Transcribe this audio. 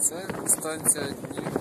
Це станція Дніпро.